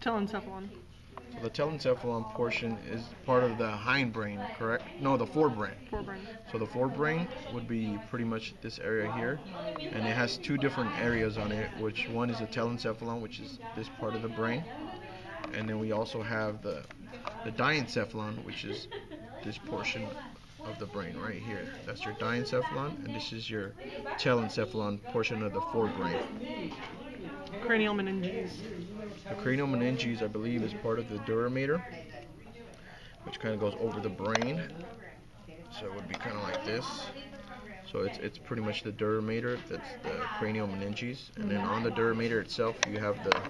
Telencephalon. So the telencephalon portion is part of the hindbrain, correct? No, the forebrain. Forebrain. So the forebrain would be pretty much this area here, and it has two different areas on it. Which one is the telencephalon, which is this part of the brain, and then we also have the the diencephalon, which is this portion of the brain right here. That's your diencephalon, and this is your telencephalon portion of the forebrain. Cranial meninges. The cranial meninges, I believe, is part of the dura mater, which kind of goes over the brain. So it would be kind of like this. So it's, it's pretty much the dura mater, that's the cranial meninges. And then on the dura mater itself, you have the,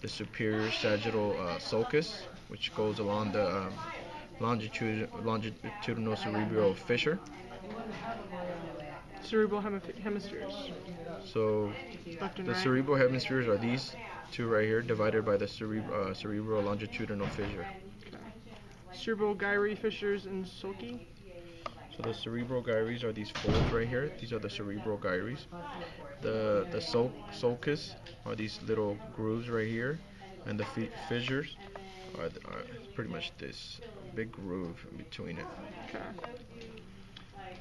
the superior sagittal uh, sulcus, which goes along the um, longitud- longitudinal cerebral fissure. Cerebral hemispheres. So the right. cerebral hemispheres are these two right here, divided by the cereb- uh, cerebral longitudinal fissure. Cerebral gyri fissures and sulci. So the cerebral gyres are these folds right here. These are the cerebral gyres. The the sul- sulcus are these little grooves right here, and the fi- fissures are, th- are pretty much this big groove in between it. Okay.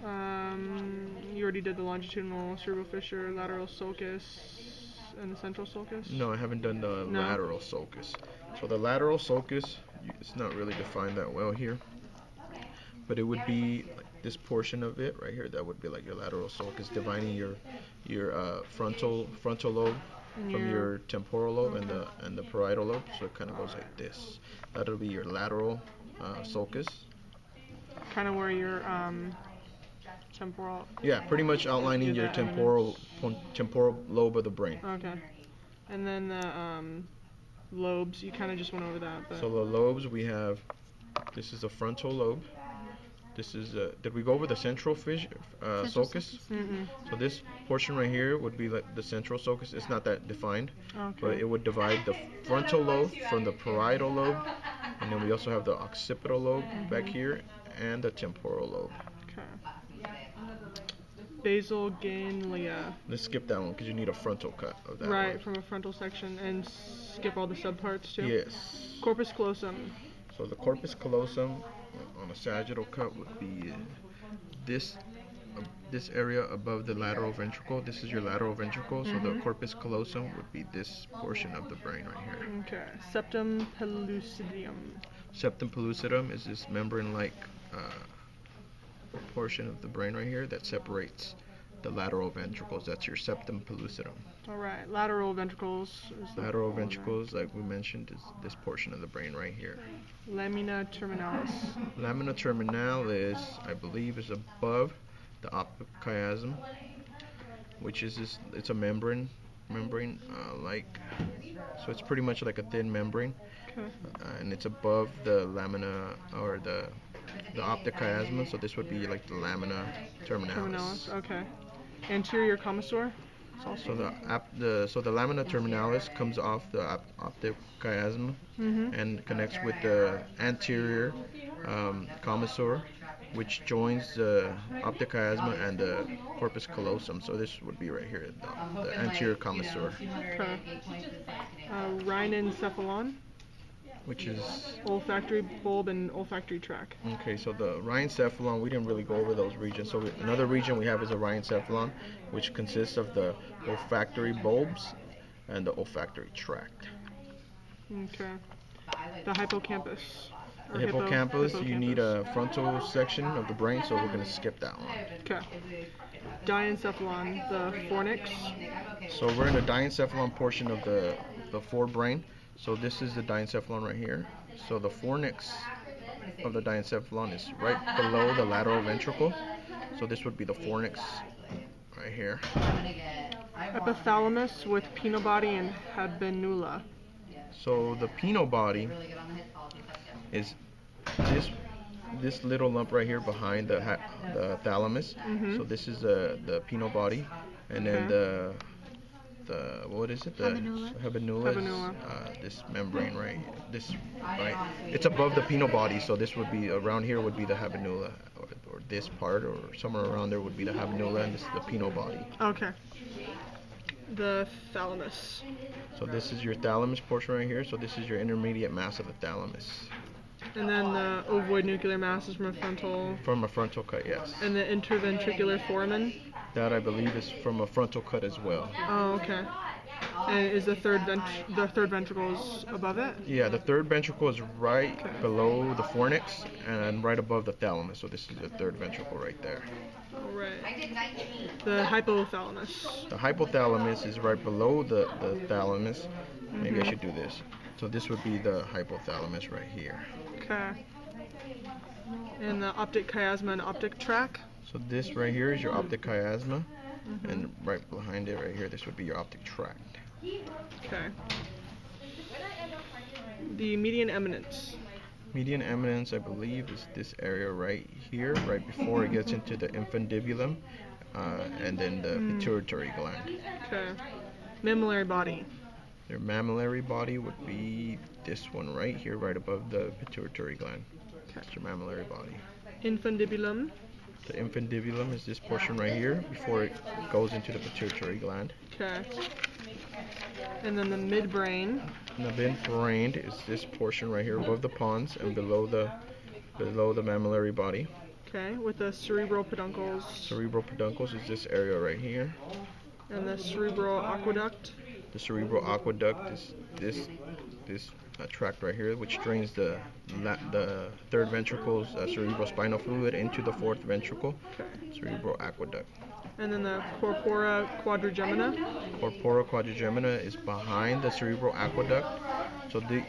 Um, you already did the longitudinal cerebral fissure, lateral sulcus, and the central sulcus. No, I haven't done the No. lateral sulcus. So the lateral sulcus, it's not really defined that well here, but it would be like this portion of it right here. That would be like your lateral sulcus, dividing your your uh, frontal frontal lobe from your- your temporal lobe and the and the parietal lobe. So it kind of goes like this. That'll be your lateral uh, sulcus. Kind of where your um, temporal. Yeah, pretty much outlining your that in a minute. temporal temporal lobe of the brain. Okay. And then the um, lobes. You kind of just went over that, but. So the lobes we have. This is the frontal lobe. This is uh, did we go over the central fish uh, Central sulcus? Mm-mm. So this portion right here would be like the central sulcus. It's not that defined, but it would divide the frontal lobe from the parietal lobe, and then we also have the occipital lobe back here and the temporal lobe. Okay. Basal ganglia. Let's skip that one because you need a frontal cut of that. Right, one. from a frontal section, and skip all the subparts too. Yes. Corpus callosum. So the corpus callosum on a sagittal cut would be this uh, this area above the lateral ventricle. This is your lateral ventricle. So the Mhm. corpus callosum would be this portion of the brain right here. Okay. Septum pellucidum. Septum pellucidum is this membrane-like uh, portion of the brain right here that separates the lateral ventricles. That's your septum pellucidum. All right. Lateral ventricles. Is Lateral ventricles, like we mentioned, is this portion of the brain right here. Lamina terminalis. Lamina terminalis, I believe, is above the optic chiasm, which is this. It's a membrane, membrane uh, like. So it's pretty much like a thin membrane, Okay. uh, and it's above the lamina or the the optic chiasma. So this would be like the lamina terminalis. Terminalis. Okay. Anterior commissure. So the ap- the so the lamina terminalis comes off the op- optic chiasm Mhm. and connects with the anterior um, commissure, which joins the optic chiasma and the corpus callosum. So this would be right here, the, the anterior commissure, Okay. Uh, rhinencephalon. Which is Olfactory bulb and olfactory tract. okay. So the rhinencephalon, we didn't really go over those regions. So we, another region we have is a rhinencephalon, which consists of the olfactory bulbs and the olfactory tract. Okay. The hippocampus. The hippo- hippocampus, you need a frontal section of the brain, so we're gonna skip that one. Okay. Diencephalon, the fornix. So we're in the diencephalon portion of the the forebrain. So this is the diencephalon right here. So the fornix of the diencephalon is right below the lateral ventricle. So this would be the fornix right here. Epithalamus with pineal body and habenula. So the pineal body is this this little lump right here behind the ha- the thalamus. Mhm. So this is the the pineal body, and then Okay. the the what is it? The Habenula. habenula is, Habenula. uh, this membrane right this right. It's above the pineal body, so this would be around here would be the habenula, or, or this part, or somewhere around there would be the habenula, and this is the pineal body. Okay. The thalamus. So this is your thalamus portion right here. So this is your intermediate mass of the thalamus. And then the ovoid nuclear mass is from a frontal. From a frontal cut, yes. And the interventricular foramen. That I believe is from a frontal cut as well. Oh, okay. And is the third vent the third ventricle is above it? Yeah, the third ventricle is right Okay. below the fornix and right above the thalamus. So this is the third ventricle right there. All right. The hypothalamus. The hypothalamus is right below the, the thalamus. Maybe I Mhm. should do this. So this would be the hypothalamus right here. Okay. And the optic chiasma and optic tract. So this right here is your optic chiasma, Mhm. and right behind it right here, this would be your optic tract. Okay. The median eminence. Median eminence, I believe, is this area right here, right before it gets into the infundibulum, uh, and then the Mm. pituitary gland. Okay. Mammillary body. Your mammillary body would be this one right here, right above the pituitary gland. That's your mammillary body. Infundibulum. The infundibulum is this portion right here before it goes into the pituitary gland. Okay. And then the midbrain. And the midbrain is this portion right here above the pons and below the below the mammillary body. Okay. With the cerebral peduncles Cerebral peduncles is this area right here. and the cerebral aqueduct. The cerebral aqueduct is this this uh, tract right here, which drains the la- the third ventricle's uh, cerebral spinal fluid into the fourth ventricle. Okay. Cerebral aqueduct. And then the corpora quadrigemina. Corpora quadrigemina is behind the cerebral aqueduct. So the,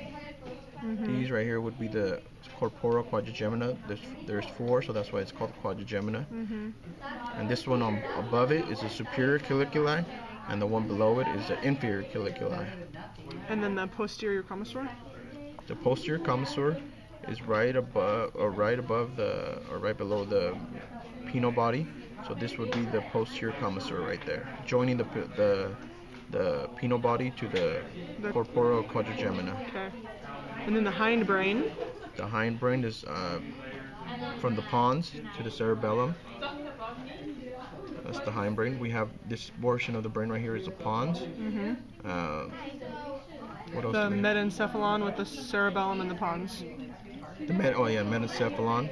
Mhm. these right here would be the corpora quadrigemina. There's there's four, so that's why it's called quadrigemina. Mhm. And this one on above it is the superior colliculi, and the one below it is the inferior colliculi. And then the posterior commissure. The posterior commissure is right above, or right above the, or right below the pineal body. So this would be the posterior commissure right there, joining the the the pineal body to the The- corpora quadrigemina. Okay. And then the hindbrain. The hindbrain is uh, from the pons to the cerebellum. That's the hindbrain. We have this portion of the brain right here is the pons. Mhm. Uh, what else? The do we have? metencephalon with the cerebellum and the pons. The med- oh yeah, metencephalon,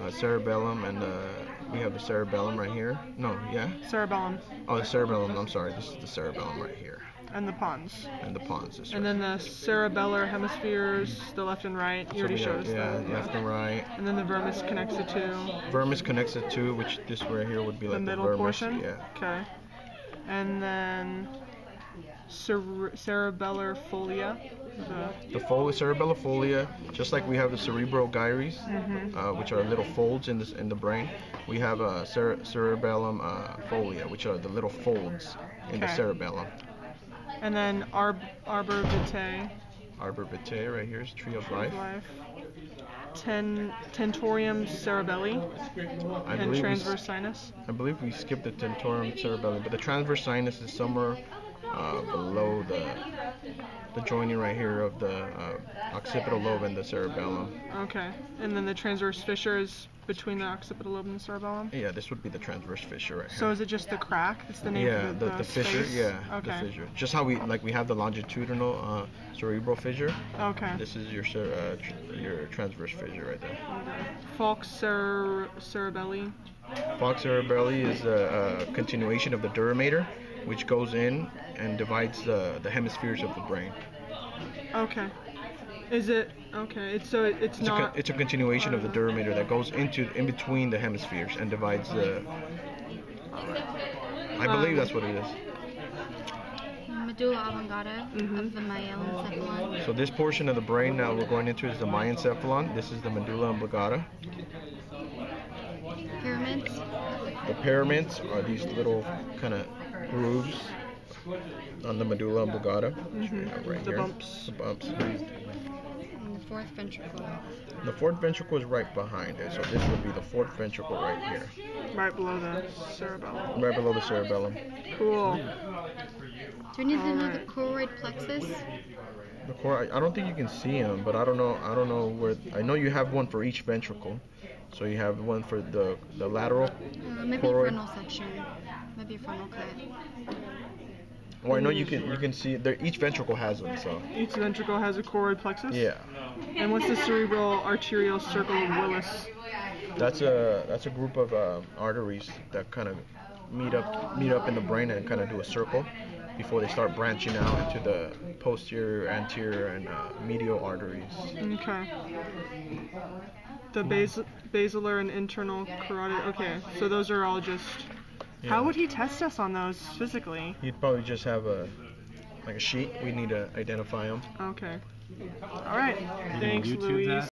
uh, cerebellum, and uh, we have the cerebellum right here. No, yeah. Cerebellum Oh, the cerebellum. I'm sorry. This is the cerebellum right here, and the pons. and the pons is And right. then the cerebellar hemispheres, the left and right. You So already we showed us yeah, that. left and right. And then the vermis connects the two. Vermis connects the two, which this right here would be like The like middle vermis. portion. Yeah. Okay. And then cere- cerebellar folia. The, The folia, cerebellofolia, just like we have the cerebral gyres, Mhm. uh, which are little folds in this in the brain. We have a cere- cerebellum uh, folia, which are the little folds in the cerebellum. And then arb- arbor vitae. Arbor vitae right here is tree of life. life. Ten, tentorium cerebelli I and transverse sinus. I believe we skipped the tentorium cerebellum, but the transverse sinus is somewhere uh, below the the joining right here of the uh, occipital lobe and the cerebellum. Okay. And then the transverse fissure is between the occipital lobe and the cerebellum. Yeah, this would be the transverse fissure right here. So is it just the crack? It's the name yeah, of the, the, the, fissure. space? Yeah, Okay. the fissure. Just how we like we have the longitudinal uh, cerebral fissure. Okay. This is your uh, tr- your transverse fissure right there. Falx cere- cerebelli. Falx cerebelli is a, a continuation of the duramater, which goes in and divides the, the hemispheres of the brain. Okay. Is it okay? It's so it, it's, It's a, not. con- it's a continuation of the duramater that goes into in between the hemispheres and divides the. I believe Um, that's what it is. medulla oblongata Mhm. of the myencephalon. So this portion of the brain now we're going into is the myencephalon. This is the medulla oblongata. Pyramids. The pyramids are these little kind of grooves on the medulla oblongata. which we have right Mm-hmm. The here. bumps. The bumps. And the fourth ventricle. The fourth ventricle is right behind it, so this would be the fourth ventricle right here, right below the cerebellum. right below the cerebellum. Cool. Do we need to know the choroid plexus? The core, I, I don't think you can see them, but I don't know. I don't know where. I know you have one for each ventricle, so you have one for the the lateral. Uh, maybe Choroid. frontal section. Maybe a frontal cut. Well, I know you can you can see there each ventricle has them. So Each ventricle has a choroid plexus. yeah, And what's the cerebral arterial circle of Willis? that's a that's a group of uh, arteries that kind of meet up meet up in the brain and kind of do a circle before they start branching out into the posterior, anterior, and uh, medial arteries. Okay. The bas- basilar and internal carotid. Okay, so those are all just. How would he test us on those physically? He'd probably just have a like a sheet. We need to identify them. Okay. All right. Thanks, YouTube Luis. that?